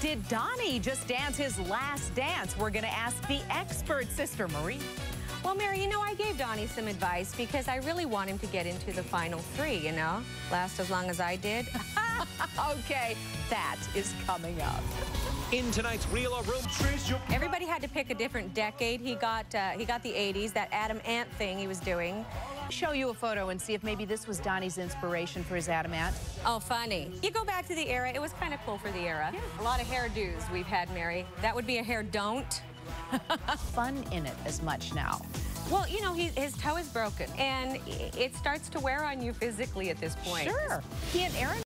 did Donny just dance his last dance? We're going to ask the expert, Sister Marie. Well, Mary, you know, I gave Donny some advice because I really want him to get into the final three, you know? Last as long as I did. okay, that is coming up. In tonight's Real or Room, Everybody had to pick a different decade. He got uh, he got the 80s, that Adam Ant thing he was doing. Show you a photo and see if maybe this was Donny's inspiration for his Adam Ant. Oh, funny. You go back to the era, it was kind of cool for the era. Yeah. A lot of hairdos we've had, Mary. That would be a hair don't. Fun in it as much now. Well, you know, he, his toe is broken, and it starts to wear on you physically at this point. Sure. He and Aaron